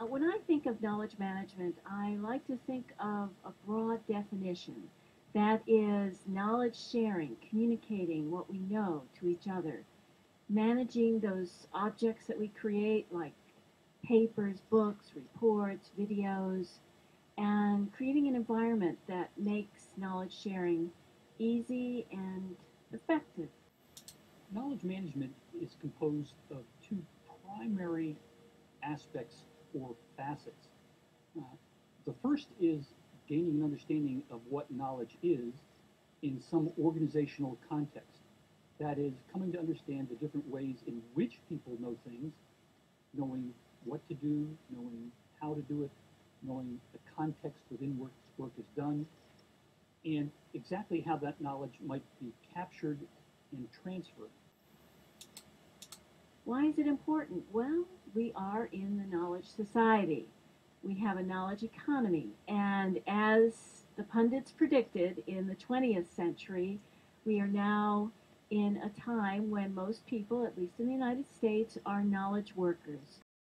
Uh, when I think of knowledge management, I like to think of a broad definition. That is knowledge sharing, communicating what we know to each other, managing those objects that we create like papers, books, reports, videos, and creating an environment that makes knowledge sharing easy and effective. Knowledge management is composed of two primary aspects or facets. Uh, the first is gaining an understanding of what knowledge is in some organizational context. That is, coming to understand the different ways in which people know things, knowing what to do, knowing how to do it, knowing the context within which work is done, and exactly how that knowledge might be captured and transferred. Why is it important? Well, we are in the knowledge society. We have a knowledge economy, and as the pundits predicted in the 20th century, we are now in a time when most people, at least in the United States, are knowledge workers.